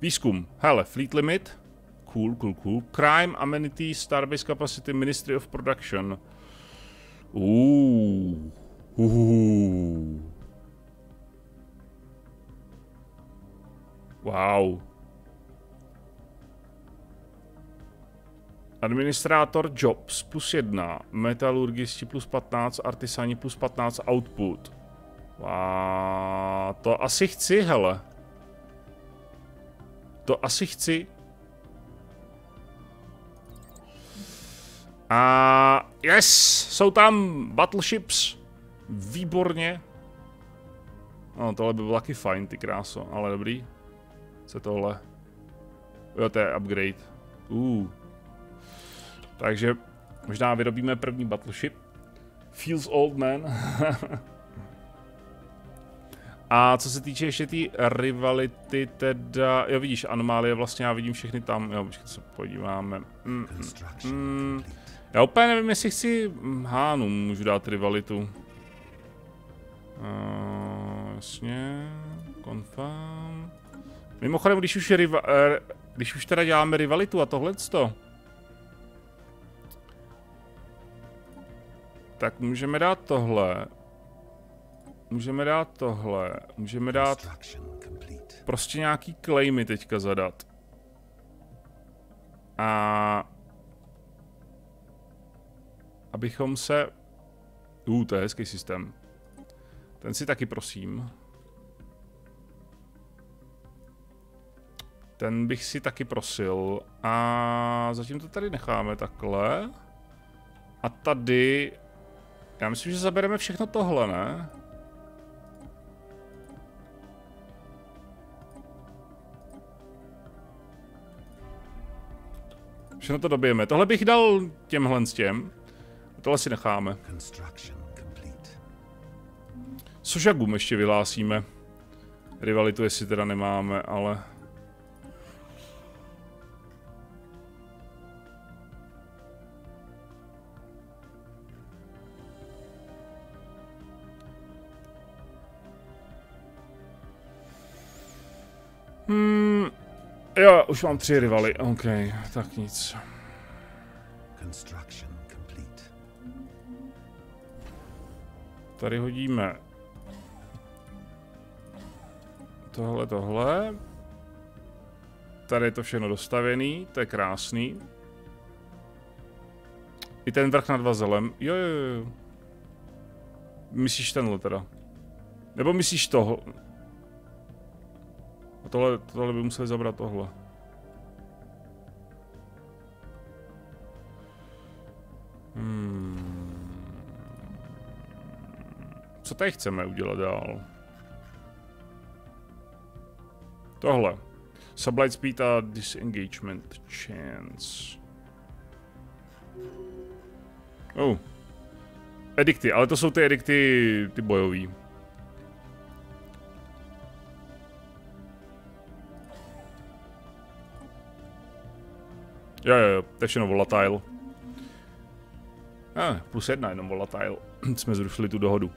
Výzkum. Hele, fleet limit. Cool, cool, cool. Crime, amenity, starbase capacity, ministry of production. Uh. Uh. Wow. Administrátor Jobs plus 1, metalurgisti plus 15, artisani plus 15 output. A to asi chci, hele. To asi chci. A yes, jsou tam battleships. Výborně. No, tohle by bylo taky fajn, ty kráso, ale dobrý. Co tohle? Jo, to je upgrade. Uh. Takže možná vyrobíme první battleship. Feels old man. A co se týče ještě té tý rivality, teda, jo vidíš, anomálie, vlastně já vidím všechny tam, jo, počkej, se podíváme. Mm, mm, mm. Já úplně nevím, jestli chci Hánu můžu dát rivalitu. Uh, jasně, confirm. Mimochodem, když už, riva, er, když už teda děláme rivalitu a tohleto, tak můžeme dát tohle. Můžeme dát tohle. Můžeme dát prostě nějaký claimy teďka zadat. A abychom se... Uh, to je hezký systém. Ten si taky prosím. Ten bych si taky prosil. A zatím to tady necháme takhle. A tady... Já myslím, že zabereme všechno tohle, ne? Všechno to dobijeme. Tohle bych dal těmhle s těm. Tohle si necháme. Sožagum ještě vyhlásíme. Rivalitu jestli teda nemáme, ale... Hmm, jo, už mám tři rivaly, ok, tak nic. Tady hodíme tohle, tohle. Tady je to všechno dostavený, to je krásný. I ten vrch nad vazelem. Jo, jo, jo. Myslíš tenhle teda? Nebo myslíš toho? Tohle, tohle by museli zabrat tohle. Hmm. Co tady chceme udělat dál? Tohle. Sublight speed a disengagement chance. Oh. Edikty, ale to jsou ty edikty, ty bojový. Jo, jo, jo, to je volatile. Ah, plus jedna jenom volatile. jsme zrušili tu dohodu.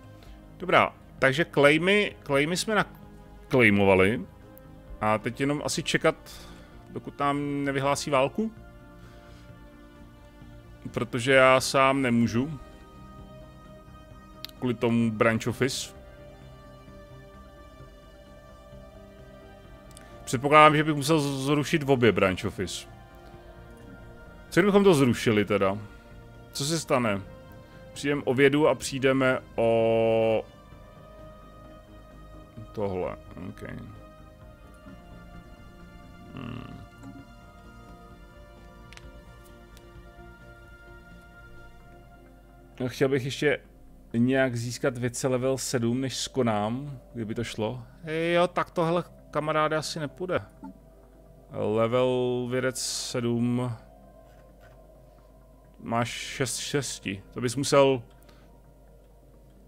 Dobrá, takže claimy, claimy jsme naklejmovali. A teď jenom asi čekat, dokud nám nevyhlásí válku. Protože já sám nemůžu. Kvůli tomu branch office. Předpokládám, že bych musel zrušit v obě branch office. Co kdybychom to zrušili teda? Co se stane? Přijdeme o vědu a přijdeme o... Tohle, OK. Hmm. No, chtěl bych ještě nějak získat věce level 7, než skonám, kdyby to šlo. Jo, tak tohle kamaráde asi nepůjde. Level vědec 7 máš 6 šesti. To bys musel...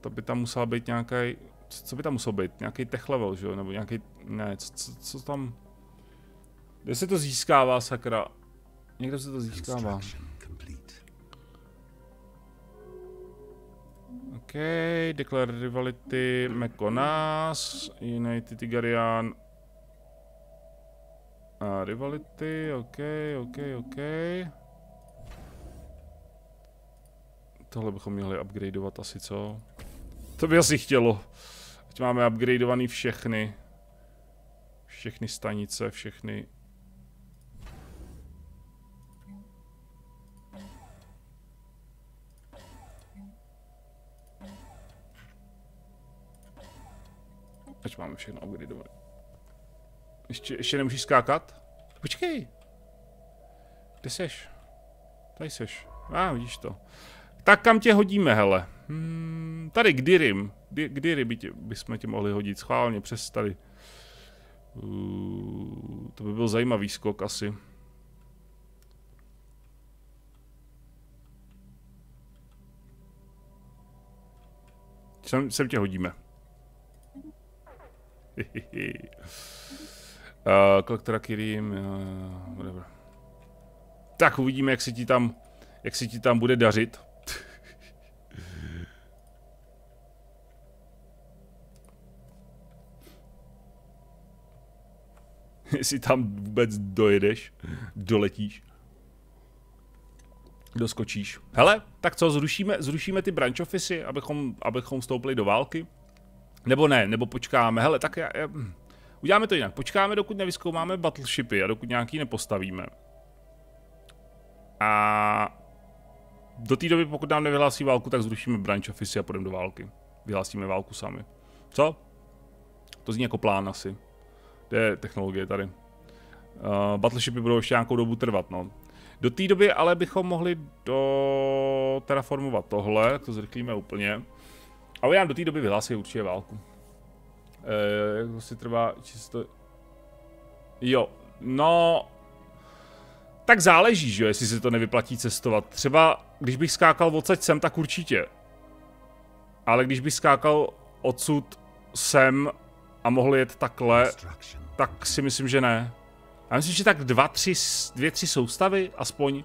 To by tam musela být nějaký... Co by tam musel být? Nějaký tech level, že jo? Nebo nějaký... Ne, co, co, co tam... Kde se to získává, sakra? Někde se to získává. OK, declare rivality, Mekonas, United Tigarian. A rivality, ok, ok, ok. Tohle bychom měli upgradeovat asi, co? To by asi chtělo. Teď máme upgradeovaný všechny. Všechny stanice, všechny Ať máme všechno upgradeované. Ještě, ještě nemůžeš skákat? Počkej. Kde seš? Tady seš. A, ah, vidíš to. Tak kam tě hodíme, hele? Hmm, tady, Gdyrim. Gdyry by tě, bychom tě mohli hodit schválně přes tady. Uh, to by byl zajímavý skok asi. Sem, sem tě hodíme uh, kolektora Kirim, uh. Tak uvidíme, jak se ti tam, jak se ti tam bude dařit. Jestli tam vůbec dojedeš, doletíš, doskočíš. Hele, tak co, zrušíme, zrušíme ty branch office, abychom, abychom vstoupili do války? Nebo ne, nebo počkáme. Hele, tak já, já, uděláme to jinak. Počkáme, dokud nevyskoumáme battleshipy a dokud nějaký nepostavíme. A do té doby, pokud nám nevyhlásí válku, tak zrušíme branch office a půjdeme do války. Vyhlásíme válku sami. Co? To zní jako plán asi. To je technologie tady. Uh, battleshipy budou ještě nějakou dobu trvat, no. Do té doby ale bychom mohli do terraformovat tohle, to zrychlíme úplně. A já do té doby vyhlásí určitě válku. E, jak to si trvá čisto... Jo, no... Tak záleží, že jestli se to nevyplatí cestovat. Třeba, když bych skákal odsaď sem, tak určitě. Ale když bych skákal odsud sem a mohl jet takhle, tak si myslím, že ne. Já myslím, že tak dva, tři, dvě, tři soustavy aspoň,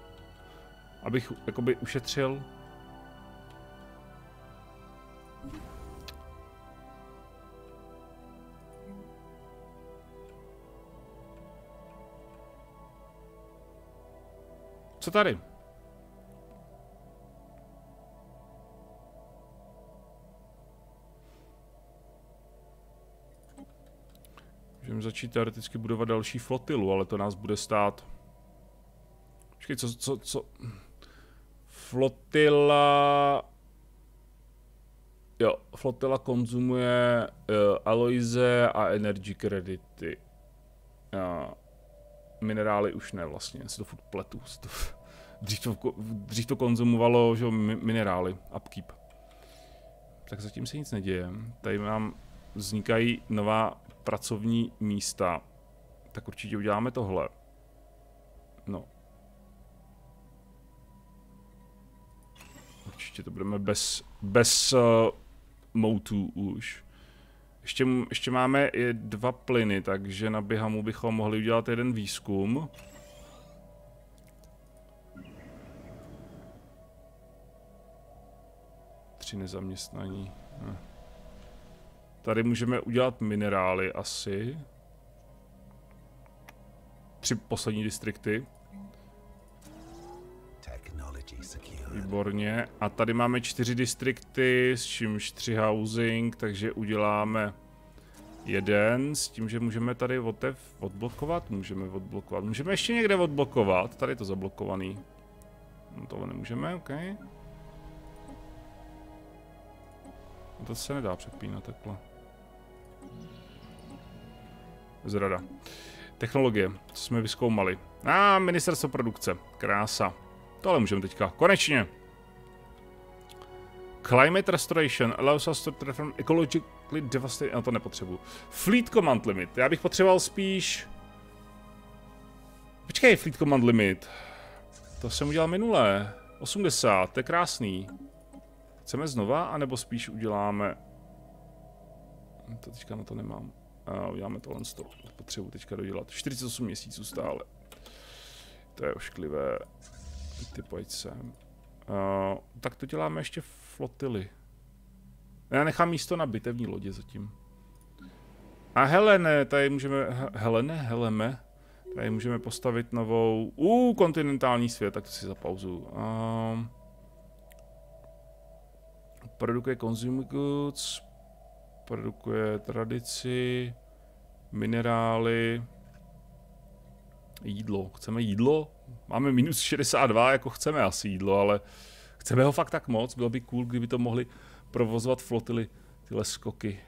abych jakoby ušetřil. Co tady? Můžeme začít teoreticky budovat další flotilu, ale to nás bude stát... Počkej, co, co, co... Flotila... Jo, flotila konzumuje uh, Aloise a energy credity. Uh, minerály už ne vlastně, si to furt pletu. to, dřív, to, dřív to konzumovalo že, minerály, upkeep. Tak zatím se nic neděje. Tady mám, vznikají nová pracovní místa. Tak určitě uděláme tohle. No. Určitě to budeme bez, bez uh, moutů už. Ještě, ještě máme i dva plyny, takže na Bihamu bychom mohli udělat jeden výzkum. Tři nezaměstnaní. Hm. Tady můžeme udělat minerály asi. Tři poslední distrikty. Výborně. A tady máme čtyři distrikty, s čímž tři housing, takže uděláme jeden, s tím, že můžeme tady otev odblokovat, můžeme odblokovat. Můžeme ještě někde odblokovat, tady je to zablokovaný. No tohle nemůžeme, OK. No to se nedá přepínat takhle. Zrada. Technologie, co jsme vyskoumali. A ah, ministerstvo produkce, krása. Tohle můžeme teďka. Konečně. Climate Restoration allows us to transform ecologically devastated... No to nepotřebuji. Fleet Command Limit. Já bych potřeboval spíš... Počkej, Fleet Command Limit. To jsem udělal minulé. 80, to je krásný. Chceme znova, anebo spíš uděláme... To teďka na to nemám. A uděláme tohle z toho. Potřebuji teďka dodělat. 48 měsíců stále. To je ošklivé. Ty pojď sem. Uh, tak to děláme ještě flotily. Já nechám místo na bitevní lodě zatím. A Helene, tady můžeme, Helene, Heleme, Tady můžeme postavit novou... Uh, kontinentální svět, tak to si zapauzu. Um, produkuje consumer goods, produkuje tradici, minerály, jídlo. Chceme jídlo? Máme minus 62, jako chceme asi jídlo, ale chceme ho fakt tak moc. Bylo by cool, kdyby to mohli provozovat flotily, tyhle skoky.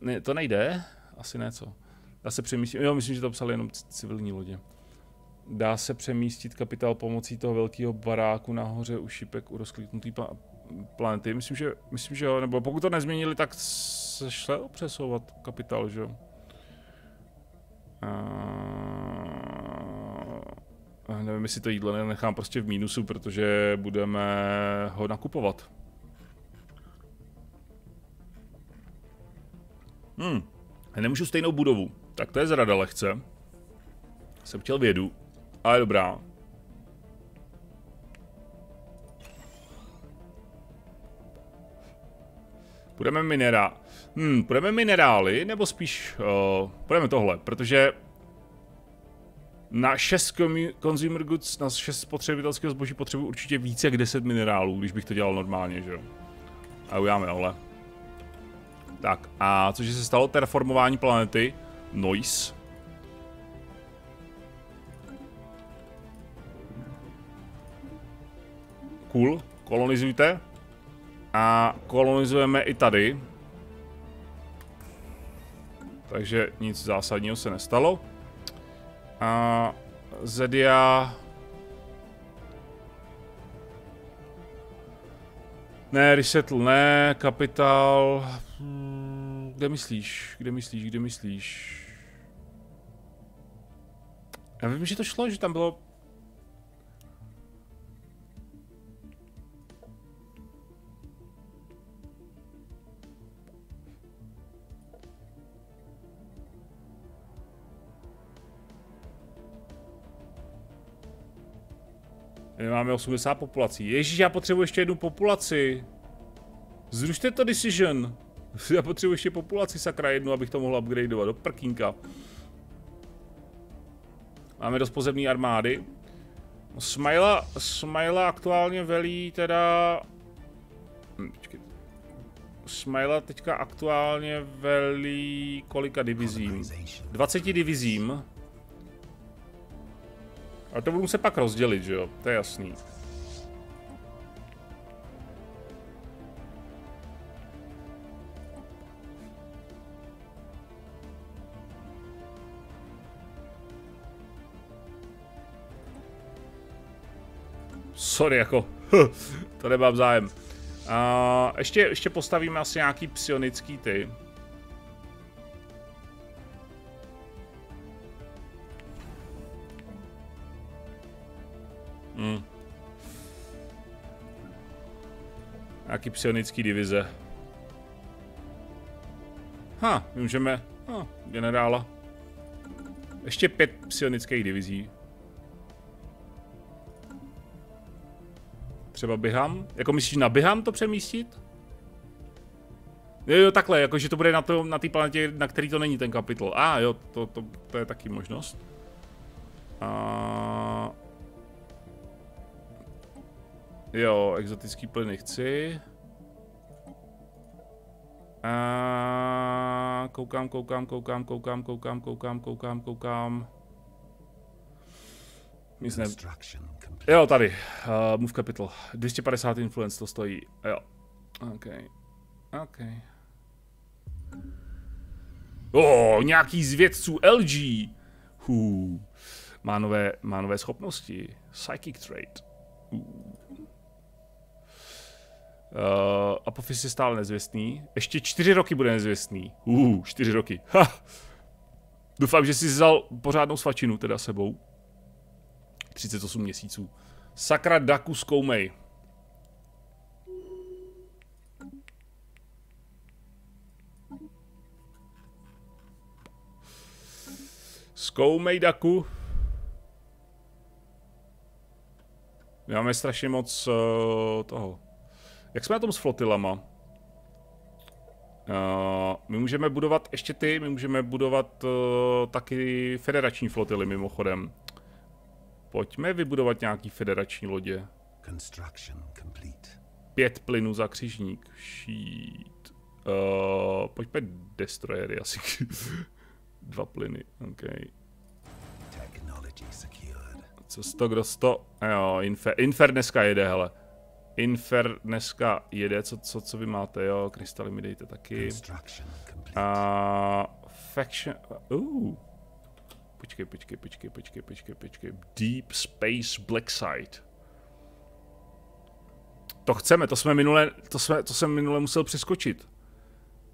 Ne, to nejde? Asi ne, co? Dá se přemístit, jo, myslím, že to psali jenom civilní lodě. Dá se přemístit kapitál pomocí toho velkého baráku nahoře u šipek u rozkliknutý planety. Myslím, že, myslím, že jo, nebo pokud to nezměnili, tak se šle přesouvat kapitál, že jo. A... Nevím, jestli to jídlo nenechám prostě v mínusu, protože budeme ho nakupovat. Hmm, nemůžu stejnou budovu. Tak to je zrada lehce. Jsem chtěl vědu, ale dobrá. Půjdeme minerá. Hmm, půjdeme minerály, nebo spíš uh, půjdeme tohle, protože na 6 consumer goods, na 6 spotřebitelského zboží potřebuji určitě více jak 10 minerálů, když bych to dělal normálně, že jo. A uděláme tohle. Tak, a cože se stalo? Terraformování planety. Noise. Cool, kolonizujte. A kolonizujeme i tady. Takže nic zásadního se nestalo. A Zedia... Ne, resettle, ne, kapitál... Hmm, kde myslíš, kde myslíš, kde myslíš? Já vím, že to šlo, že tam bylo máme 80 populací. Ježíš, já potřebuji ještě jednu populaci. Zrušte to decision. Já potřebuji ještě populaci sakra jednu, abych to mohl upgradeovat do prkínka. Máme dost pozemní armády. Smila, Smila aktuálně velí teda... Hm, Smila teďka aktuálně velí kolika divizím? 20 divizím. A to budu muset pak rozdělit, že jo? To je jasný. Sorry, jako, to nemám zájem. A ještě, ještě postavíme asi nějaký psionický ty. Nějaký psionický divize. Ha, můžeme... Ha, generála. Ještě pět psionických divizí. Třeba Biham? Jako myslíš na Biham to přemístit? Jo, jo, takhle, jakože to bude na, to, na té planetě, na který to není ten kapitol. A ah, jo, to, to, to je taky možnost. A... Jo, exotický plyny chci. A... Koukám, koukám, koukám, koukám, koukám, koukám, koukám, koukám. Nic ne... Jo, tady. Uh, move capital. 250 influence to stojí. Jo. OK. OK. O, oh, nějaký z vědců LG. Hů. Má nové, má nové schopnosti. Psychic trait. Uh. Uh, Apophis je stále nezvěstný. Ještě čtyři roky bude nezvěstný. Uh, čtyři roky. Ha. Doufám, že si vzal pořádnou svačinu teda sebou. 38 měsíců. Sakra Daku zkoumej. Zkoumej Daku. My máme strašně moc uh, toho. Jak jsme na tom s flotilama? Uh, my můžeme budovat ještě ty, my můžeme budovat uh, taky federační flotily mimochodem. Pojďme vybudovat nějaký federační lodě. Pět plynů za křižník. Uh, pojďme destroyery asi. Dva plyny, OK. Co to, kdo to? Jo, Infer, Infer dneska jede, hele. Infer dneska jede, co, co, co vy máte, jo, krystaly mi dejte taky. A uh, faction, uh. Počkej, počkej, počkej, počkej, počkej, počkej. Deep Space Black Site. To chceme, to jsme minule, to, jsme, to jsem minule musel přeskočit.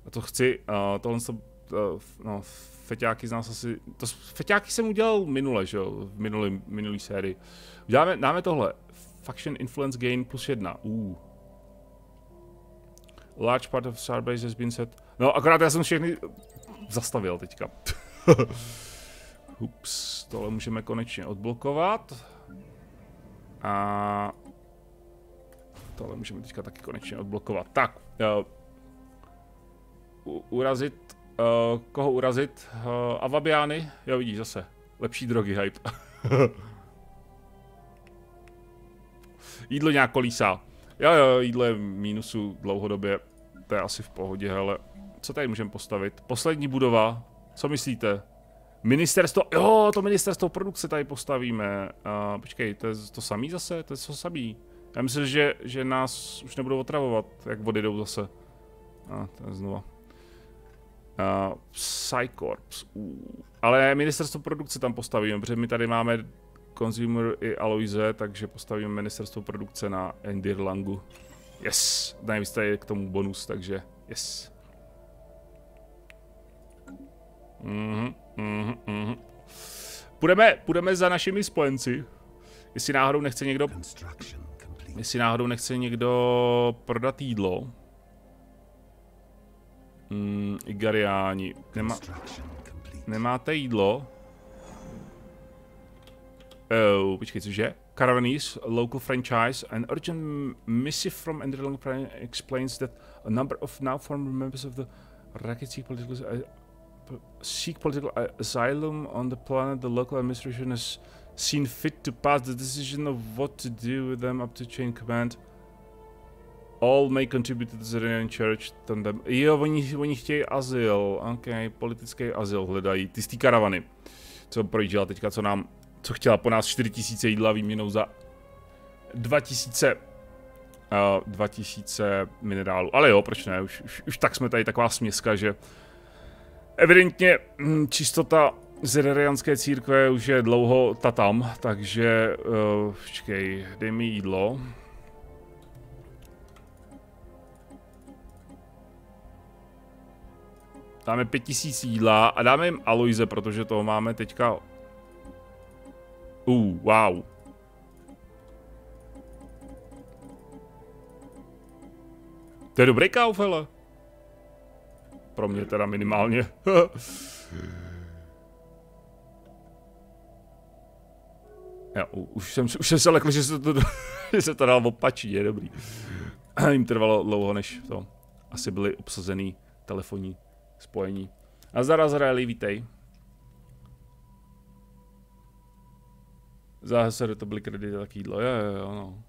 A to chci, uh, tohle to, uh, no, feťáky z nás asi, to feťáky jsem udělal minule, že jo, v minulý, minulý sérii. Dáme, dáme tohle, Faction Influence Gain plus jedna, uh. Large part of Starbase has been set. No, akorát já jsem všechny zastavil teďka. Ups, tohle můžeme konečně odblokovat. A tohle můžeme teďka taky konečně odblokovat. Tak, uh, urazit, uh, koho urazit? Uh, Avabiány? Jo, vidíš zase. Lepší drogy, hype. jídlo nějak kolísá. Jo, jo, jídlo je mínusu dlouhodobě. To je asi v pohodě, ale co tady můžeme postavit? Poslední budova. Co myslíte? Ministerstvo, jo, to ministerstvo produkce tady postavíme. Uh, počkej, to je to samý zase? To je to samý. Já myslím, že, že nás už nebudou otravovat, jak vody jdou zase. A, to je znova. Uh, Psycorps. Uh. Ale ministerstvo produkce tam postavíme, protože my tady máme Consumer i Aloise, takže postavíme ministerstvo produkce na Endirlangu. Yes, navíc tady je k tomu bonus, takže yes. Mhm, mhm, mhm. Půjdeme, půjdeme za našimi spojenci. Jestli náhodou nechce někdo... Jestli náhodou nechce někdo prodat jídlo. Mm, Igariáni. Nemá, nemáte jídlo? Oh, počkej, cože? Caravanese, local franchise, an urgent missive from Enderlong explains that a number of now former members of the Racket seek political, uh, seek political asylum on the planet. The local administration has seen fit to pass the decision of what to do with them up to chain command. All may contribute to the Zerenian Church. Tandem. Jo, oni, oni chtějí azyl. OK, politický azyl hledají. Ty z té karavany. Co projížděla teďka, co nám co chtěla po nás 4000 jídla výměnou za 2000 uh, 2000 minerálu. Ale jo, proč ne, už, už, už tak jsme tady taková směska, že evidentně hm, čistota zererianské církve už je dlouho ta tam, takže uh, počkej, dej mi jídlo. Dáme 5000 jídla a dáme jim Aloise, protože toho máme teďka Uh, wow. To je dobrý kaufele. Pro mě teda minimálně. Já, už jsem, už jsem se lekl, že se to, že se to dal opačí, je dobrý. Jim trvalo dlouho, než to asi byly obsazený telefonní spojení. A zaraz Izraeli, vítej. Zase to byly kredity, tak jídlo, jo, jo, jo, no.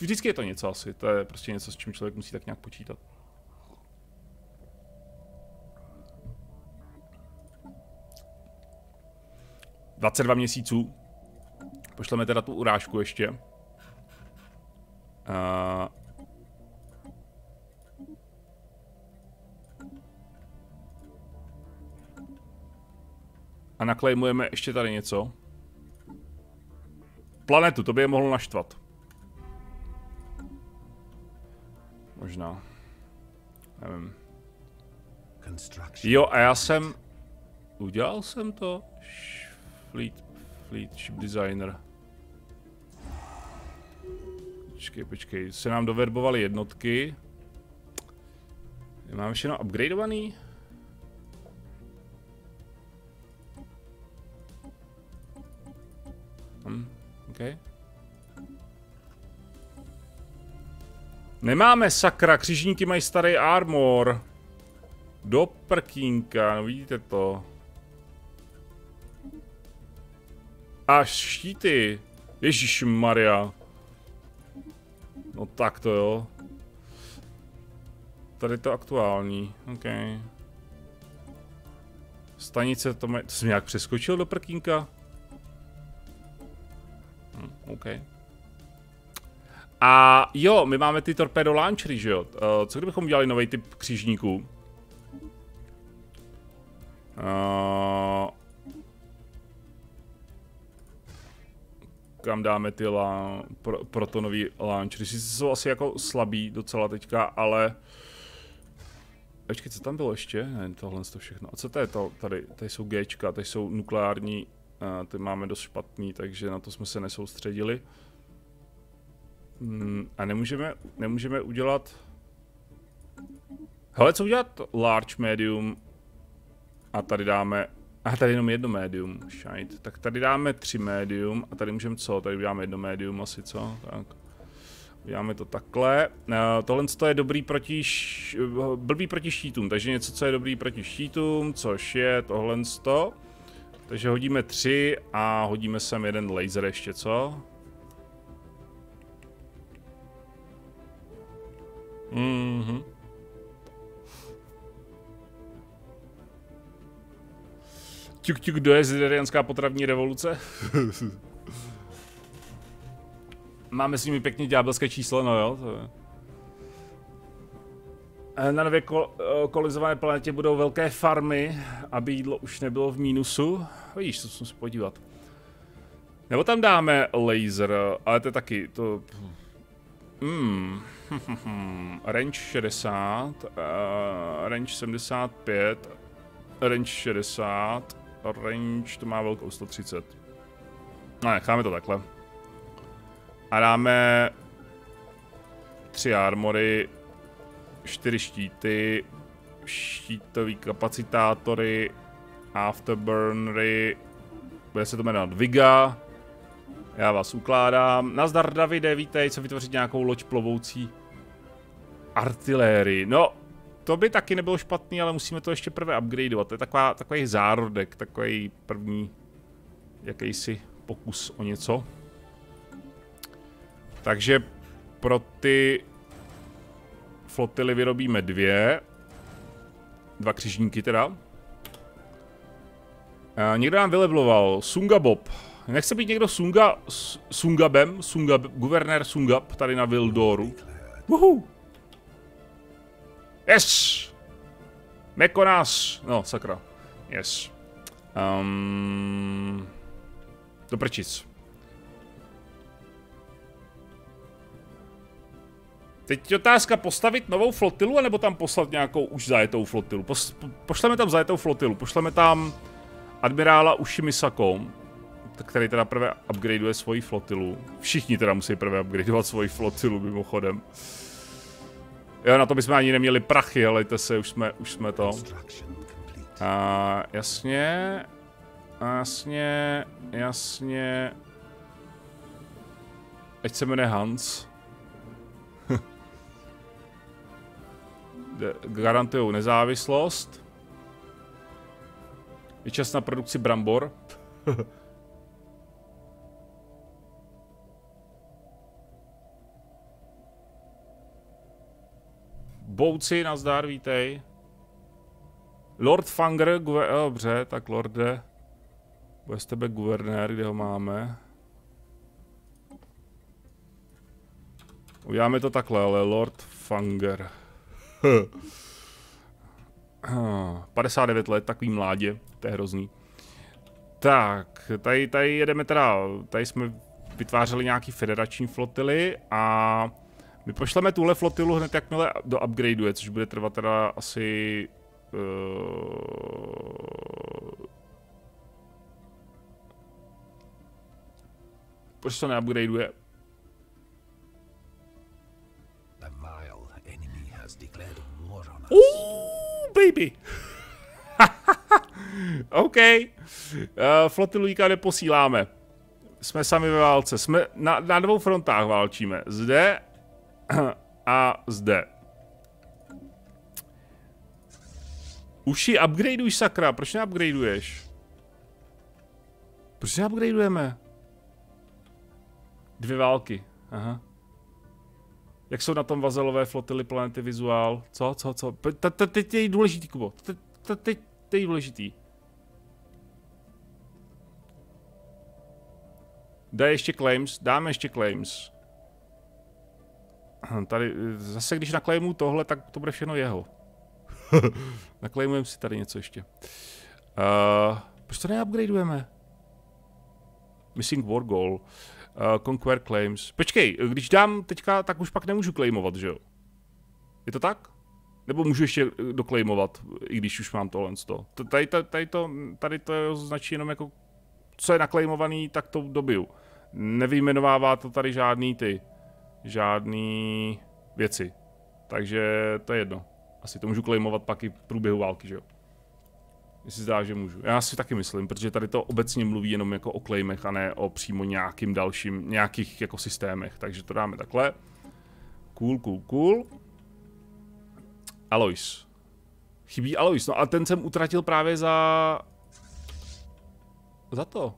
Vždycky je to něco asi, to je prostě něco, s čím člověk musí tak nějak počítat. Dva měsíců. Pošleme teda tu urážku ještě. Uh, a naklejmujeme ještě tady něco planetu, to by je mohlo naštvat. Možná. Nevím. Jo, a já jsem... Udělal jsem to? Fleet, Fleet Ship Designer. Počkej, počkej, se nám doverbovaly jednotky. Máme všechno upgradeovaný? Hm. Nemáme sakra, křižníky mají starý armor. Do prkínka, no vidíte to. A štíty. Ježíš Maria. No tak to jo. Tady to aktuální, OK. Stanice, to, mě, to jsem nějak přeskočil do prkínka? Hm, OK. A jo, my máme ty torpedo launchery, že jo? Uh, co kdybychom udělali nový typ křížníků? Uh, kam dáme ty la, pro, protonový launchery. Sice jsou asi jako slabý docela teďka, ale... Počkej, co tam bylo ještě? Ne, tohle to všechno. A co to je to? Tady, tady jsou Gčka, tady jsou nukleární, ty máme dost špatný, takže na to jsme se nesoustředili. Hmm, a nemůžeme, nemůžeme udělat... Hele, co udělat large medium a tady dáme a tady jenom jedno médium, shite. Tak tady dáme tři médium a tady můžeme co? Tady dáme jedno médium asi, co? Tak. Uděláme to takhle. Uh, tohle je dobrý proti, š... blbý proti štítům, takže něco, co je dobrý proti štítům, což je tohle. Takže hodíme tři a hodíme sem jeden laser ještě, co? Mhm. Tuk tuk, kdo je ziderianská potravní revoluce? Máme s nimi pěkně ďábelské číslo, no jo. To je. Na nově kol kolizované planetě budou velké farmy, aby jídlo už nebylo v mínusu. Vidíš, co jsem se podívat. Nebo tam dáme laser, ale to je taky, to... Hmm. range 60, uh, range 75, range 60, range to má velkou 130. No necháme to takhle. A dáme tři armory, čtyři štíty, štítový kapacitátory, afterburnery, bude se to jmenovat Viga. Já vás ukládám. Nazdar Davide, vítej, co vytvořit nějakou loď plovoucí artilérii. No, to by taky nebylo špatný, ale musíme to ještě prvé upgradeovat. To je taková, takový zárodek, takový první jakýsi pokus o něco. Takže pro ty flotily vyrobíme dvě. Dva křižníky teda. A někdo nám vylevloval. Sunga Bob. Nechce být někdo Sunga, Sungabem, Sungab, guvernér Sungab tady na Vildoru. Woohoo! Yes! Mekonas! No, sakra. Yes. Um, do prčic. Teď je otázka postavit novou flotilu, anebo tam poslat nějakou už zajetou flotilu. Pos, po, pošleme tam zajetou flotilu, pošleme tam admirála Ushimisako, který teda prvé upgradeuje svoji flotilu. Všichni teda musí prvé upgradeovat svoji flotilu, mimochodem. Jo, na to bychom ani neměli prachy, ale to se, už jsme, už jsme to. A, jasně. Jasně, jasně. Ať se jmenuje Hans. Garantují nezávislost. Je čas na produkci brambor. Bouci, nazdar, vítej. Lord Fanger, guver... dobře, tak lorde. Bude z tebe guvernér, kde ho máme. Uděláme to takhle, ale Lord Fanger. 59 let, takový mládě, to je hrozný. Tak, tady, tady jedeme teda, tady jsme vytvářeli nějaký federační flotily a my pošleme tuhle flotilu hned jakmile do upgradeuje, což bude trvat teda asi... Uh, Proč to neupgradeuje? Ooh, baby! OK. Uh, flotilu nikam neposíláme. Jsme sami ve válce. Jsme na, na dvou frontách válčíme. Zde a zde. Uši, upgradeuj sakra, proč neupgradeuješ? Proč neupgradeujeme? Dvě války, aha. Jak jsou na tom vazelové flotily planety vizuál? Co, co, co? Teď je důležitý, Kubo. Teď je důležitý. Dá ještě claims, dáme ještě claims. Tady, zase když naklejmu tohle, tak to bude všechno jeho. Naklejmujeme si tady něco ještě. Uh, proč to neupgradeujeme? Missing war goal. Uh, conquer claims. Počkej, když dám teďka, tak už pak nemůžu claimovat, že jo? Je to tak? Nebo můžu ještě doklejmovat, i když už mám tohle z toho. Tady, tady, tady, to, tady to značí jenom jako, co je naklejmovaný, tak to dobiju. Nevyjmenovává to tady žádný ty, žádný věci. Takže to je jedno. Asi to můžu klejmovat pak i v průběhu války, že jo? Jestli zdá, že můžu. Já si taky myslím, protože tady to obecně mluví jenom jako o claimech a ne o přímo nějakým dalším, nějakých jako systémech. Takže to dáme takhle. Cool, cool, cool. Alois. Chybí Alois, no a ten jsem utratil právě za... Za to.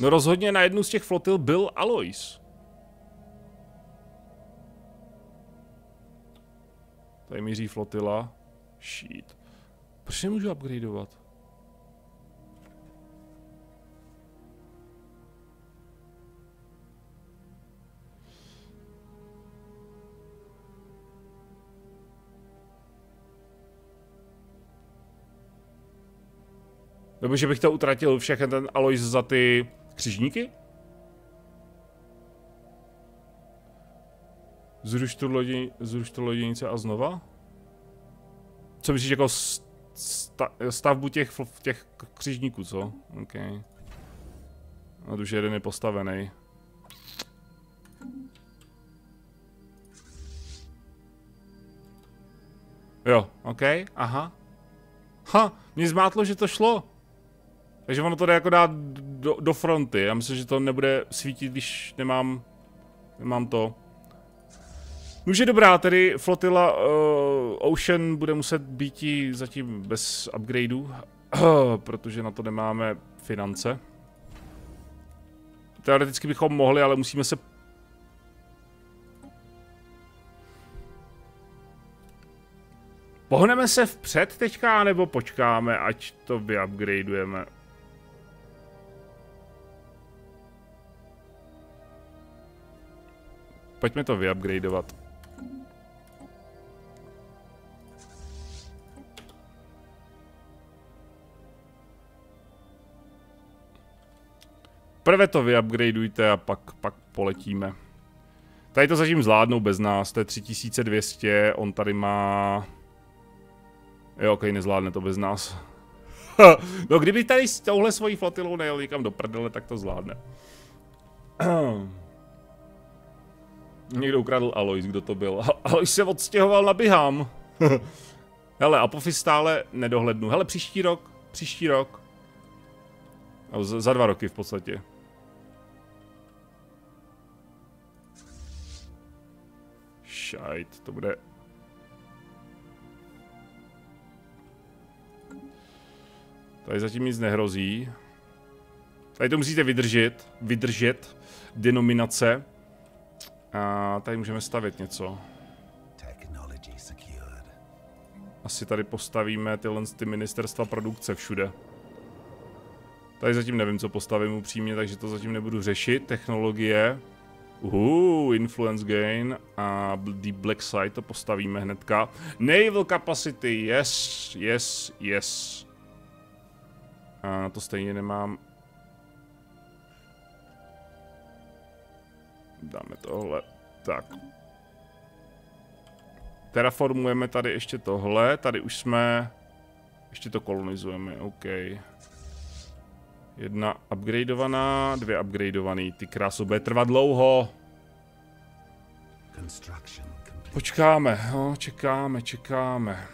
No rozhodně na jednu z těch flotil byl Alois. Tady míří flotila. Shit. Proč nemůžu upgradeovat? Nebo že bych to utratil všechny ten Alois za ty křižníky? Zruš tu, lodi, zruš tu loděnice a znova? Co myslíš jako sta, stavbu těch, těch křižníků, co? OK. A už jeden je postavený. Jo, OK, aha. Ha, mě zmátlo, že to šlo. Takže ono to jde jako dát do, do fronty. Já myslím, že to nebude svítit, když nemám, nemám to. Už je dobrá, tedy flotila uh, Ocean bude muset být zatím bez upgradeů, protože na to nemáme finance. Teoreticky bychom mohli, ale musíme se... Pohneme se vpřed teďka, nebo počkáme, ať to vyupgradeujeme? Pojďme to vyupgradeovat. Prvé to vyupgradeujte a pak, pak poletíme. Tady to zatím zvládnou bez nás, to je 3200, on tady má... Jo, ok, nezvládne to bez nás. no kdyby tady s touhle svojí flotilou nejel někam do prdele, tak to zvládne. Někdo ukradl Alois, kdo to byl. Alois se odstěhoval na Biham. Hele, Apophis stále nedohlednu. Hele, příští rok, příští rok. No, za dva roky v podstatě. Šajt, to bude... Tady zatím nic nehrozí. Tady to musíte vydržet, vydržet, denominace. A tady můžeme stavět něco. Asi tady postavíme tyhle ty ministerstva produkce všude. Tady zatím nevím, co postavím upřímně, takže to zatím nebudu řešit. Technologie. Uhu, influence gain a the black side to postavíme hnedka. Naval capacity, yes, yes, yes. A to stejně nemám. Dáme tohle. Tak. Terraformujeme tady ještě tohle, tady už jsme... Ještě to kolonizujeme, OK. Jedna upgradeovaná, dvě upgradeovaný. Ty krásu, bude trvat dlouho. Počkáme, no, čekáme, čekáme.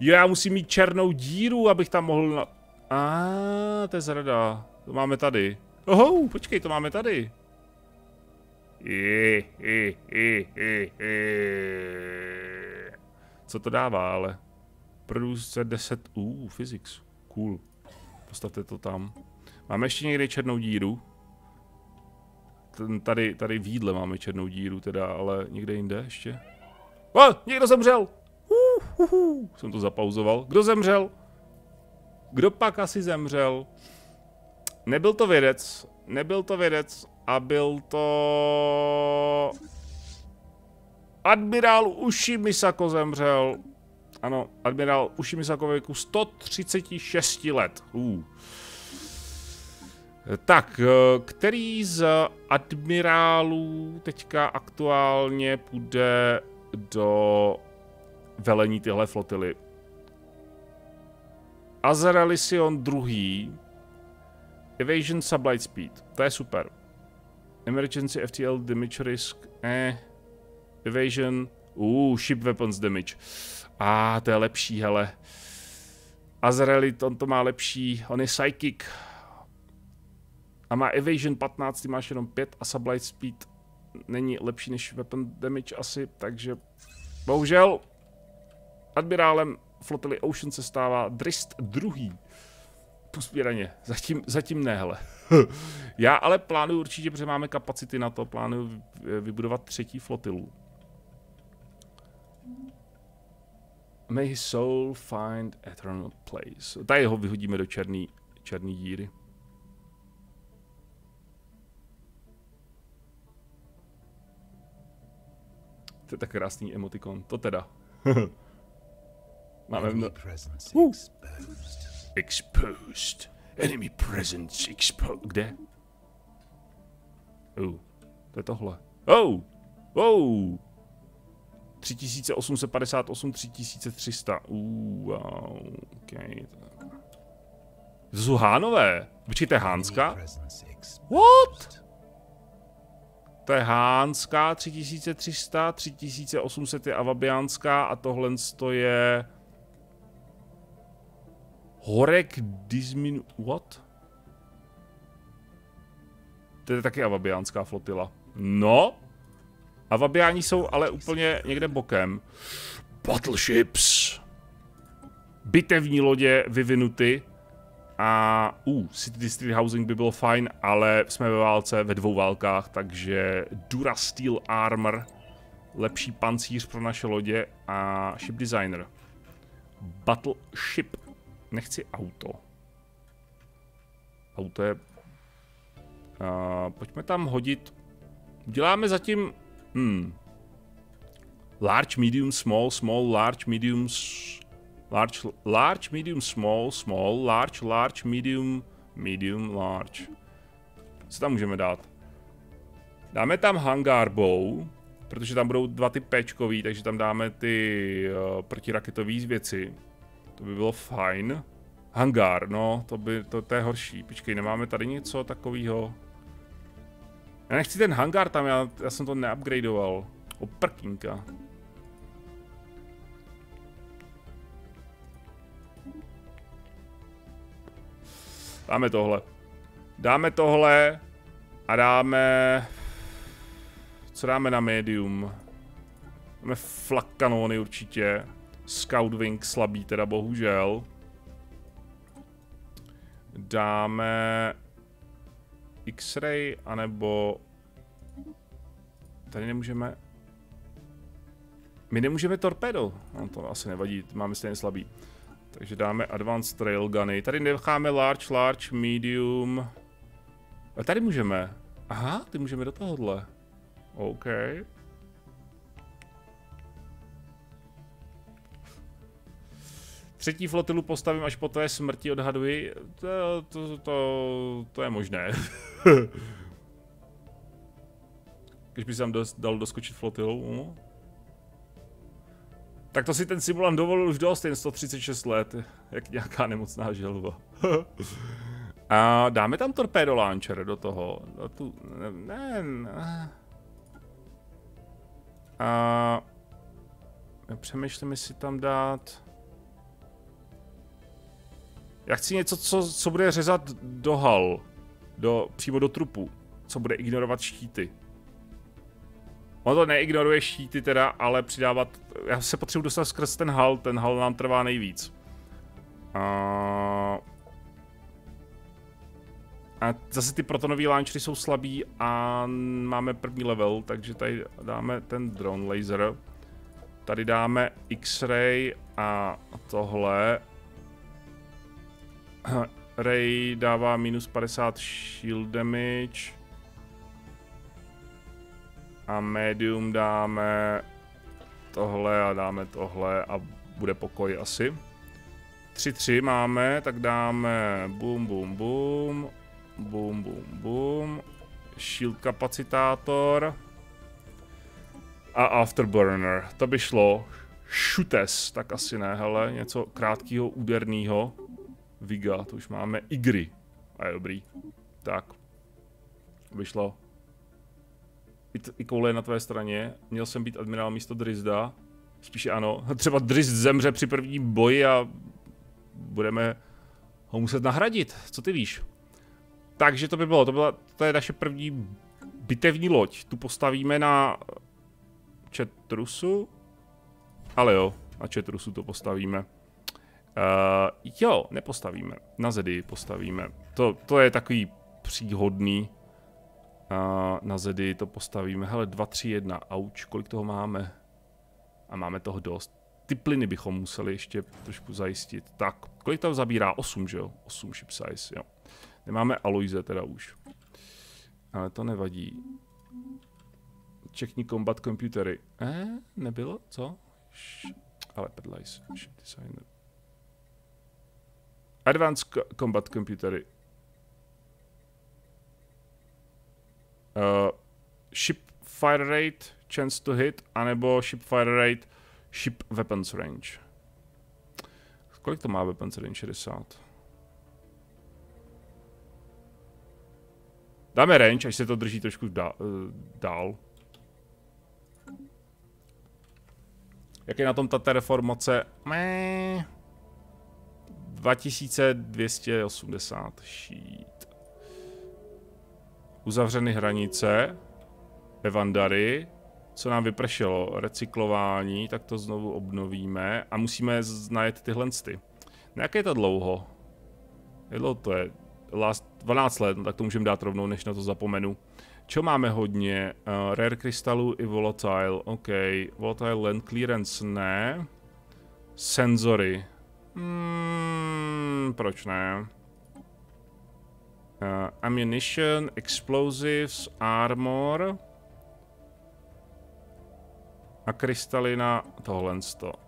Jo, já musím mít černou díru, abych tam mohl na... A, to je zrada. To máme tady. Oho, počkej, to máme tady. Co to dává, ale? Produce 10, uh, physics, cool. Postavte to tam. Máme ještě někde černou díru? Tady, tady v jídle máme černou díru teda, ale někde jinde ještě? O, někdo zemřel! Uh, uh, uh. Jsem to zapauzoval. Kdo zemřel? Kdo pak asi zemřel? Nebyl to vědec, nebyl to vědec a byl to... Admirál Ushimisako zemřel. Ano, admirál Ushimisako ve věku 136 let. Uh. Tak, který z admirálů teďka aktuálně půjde do velení tyhle flotily? Azeralision druhý, Evasion Sublight Speed, to je super. Emergency FTL Damage Risk, eh. Evasion, uh, Ship Weapons Damage. A ah, to je lepší, hele. Azraeli, on to má lepší, on je Psychic. A má Evasion 15, ty máš jenom 5 a Sublight Speed není lepší než Weapon Damage asi, takže bohužel admirálem flotily Ocean se stává Drist druhý. Puspíraně, zatím, zatím ne, hele. Já ale plánuju určitě, protože máme kapacity na to, plánuju vybudovat třetí flotilu. May his soul find eternal place. Tady ho vyhodíme do černý, černý díry. To je tak krásný emotikon, to teda. Máme mno... Uh. Exposed. Enemy presence exposed. Kde? Uh, to je tohle. Oh! Oh! 3858, 3300. Uh, wow, okay. To jsou Hánové. Počkejte, Hánska? What? To je Hánská 3300, 3800 je Avabianská a tohle je... Horek Dismin... What? To je taky Avabianská flotila. No, Avabiáni jsou ale úplně někde bokem. Battleships. Bitevní lodě vyvinuty. A uh, City District Housing by bylo fajn, ale jsme ve válce, ve dvou válkách, takže Dura Steel Armor, lepší pancíř pro naše lodě a Ship Designer. Battleship. Nechci auto. Auto je... Uh, pojďme tam hodit... Děláme zatím Hmm. Large, medium, small, small, large, medium, large, large, medium, small, small, large, large, medium, medium, large. Co tam můžeme dát? Dáme tam hangar bow, protože tam budou dva ty pečkový, takže tam dáme ty uh, protiraketové věci. To by bylo fajn. Hangar, no, to, by, to, to je horší. Počkej, nemáme tady něco takového? Já nechci ten hangar tam, já, já jsem to neupgradeoval. Oprkínka. Dáme tohle. Dáme tohle a dáme... Co dáme na medium? Dáme flak kanóny určitě. Scout wing slabý teda bohužel. Dáme X-ray, anebo... Tady nemůžeme... My nemůžeme torpedo. No to asi nevadí, máme stejně slabý. Takže dáme Advanced Railguny. Tady necháme Large, Large, Medium. A tady můžeme. Aha, ty můžeme do tohohle. OK. Třetí flotilu postavím až po tvé smrti, odhaduji. To, to, to, to je možné. Když by se tam dal doskočit flotilou. No. Tak to si ten simulant dovolil už dost, jen 136 let, jak nějaká nemocná želva. A dáme tam torpedo launcher do toho. Do tu, ne, ne. A přemýšlím, jestli tam dát... Já chci něco, co, co bude řezat do hal. Do, přímo do trupu. Co bude ignorovat štíty. On to neignoruje štíty teda, ale přidávat... Já se potřebuji dostat skrz ten hal, ten hal nám trvá nejvíc. A... A zase ty protonové launchery jsou slabý a máme první level, takže tady dáme ten drone laser. Tady dáme X-ray a tohle. Ray dává minus 50 shield damage. A medium dáme tohle a dáme tohle a bude pokoj asi. 3-3 máme, tak dáme boom, boom, boom, boom, boom, boom, shield kapacitátor a afterburner. To by šlo. Shootes, tak asi ne, hele, něco krátkého, úderného. Viga, to už máme. Igry. A je dobrý. Tak. Vyšlo. I, I koule je na tvé straně. Měl jsem být admirál místo Drizda. Spíše ano. Třeba Drizd zemře při první boji a budeme ho muset nahradit. Co ty víš? Takže to by bylo. To, byla, to je naše první bitevní loď. Tu postavíme na Četrusu. Ale jo, na Četrusu to postavíme. Uh, jo, nepostavíme. Na Zedy postavíme. To, to je takový příhodný. Uh, na Zedy to postavíme. Hele, 2, 3, 1. Auč, kolik toho máme? A máme toho dost. Ty plyny bychom museli ještě trošku zajistit. Tak, kolik to zabírá? 8, že jo? 8 ship size, jo. Nemáme Aloise teda už. Ale to nevadí. Čekni combat computery. Eh, nebylo? Co? Š ale pedlajs. Ship designer. Advanced Combat Computery. Uh, ship fire rate, chance to hit, anebo ship fire rate, ship weapons range. Kolik to má weapons range? 60. Dáme range, až se to drží trošku dál. dál. Jak je na tom ta terraformace? Meh. 2280 šít. Uzavřeny hranice. Evandary. Co nám vypršelo? Recyklování, tak to znovu obnovíme. A musíme znajet tyhle sty. Na jaké je to dlouho? Jak dlouho to je? Last 12 let, no tak to můžeme dát rovnou, než na to zapomenu. Čo máme hodně? Uh, rare krystalů i volatile, OK. Volatile land clearance ne. Senzory. Hmm, proč ne? Uh, ammunition, explosives, armor. A krystalina, tohle to.